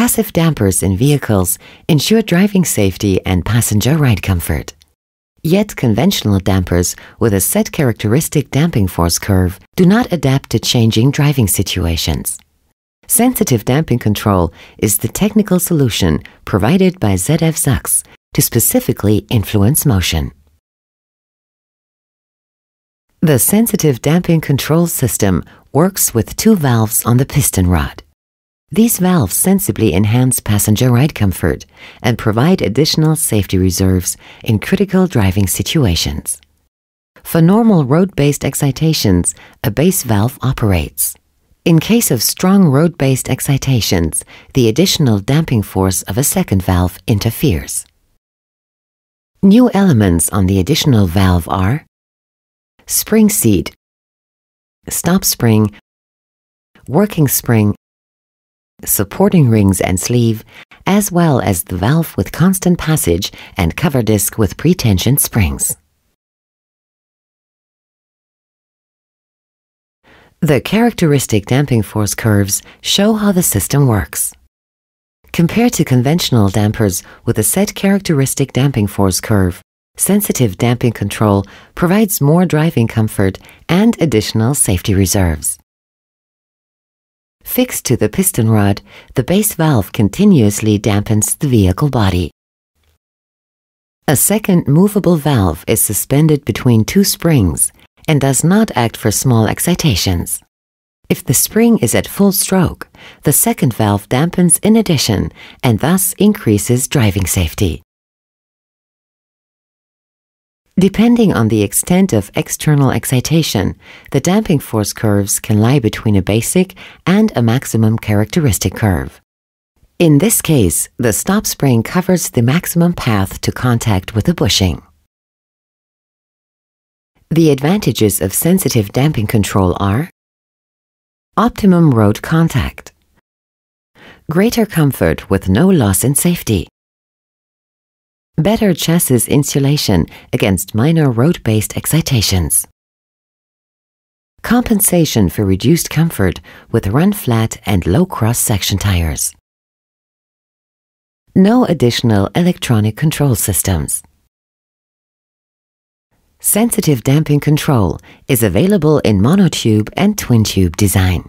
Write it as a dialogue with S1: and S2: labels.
S1: Passive dampers in vehicles ensure driving safety and passenger ride comfort. Yet conventional dampers with a set characteristic damping force curve do not adapt to changing driving situations. Sensitive damping control is the technical solution provided by ZF Sachs to specifically influence motion. The sensitive damping control system works with two valves on the piston rod. These valves sensibly enhance passenger ride comfort and provide additional safety reserves in critical driving situations. For normal road-based excitations, a base valve operates. In case of strong road-based excitations, the additional damping force of a second valve interferes. New elements on the additional valve are spring seat, stop spring, working spring, supporting rings and sleeve, as well as the valve with constant passage and cover disc with pretension springs. The characteristic damping force curves show how the system works. Compared to conventional dampers with a set characteristic damping force curve, sensitive damping control provides more driving comfort and additional safety reserves. Fixed to the piston rod, the base valve continuously dampens the vehicle body. A second movable valve is suspended between two springs and does not act for small excitations. If the spring is at full stroke, the second valve dampens in addition and thus increases driving safety. Depending on the extent of external excitation, the damping force curves can lie between a basic and a maximum characteristic curve. In this case, the stop spring covers the maximum path to contact with the bushing. The advantages of sensitive damping control are optimum road contact, greater comfort with no loss in safety, better chassis insulation against minor road-based excitations. Compensation for reduced comfort with run-flat and low cross-section tires. No additional electronic control systems. Sensitive damping control is available in monotube and twin-tube design.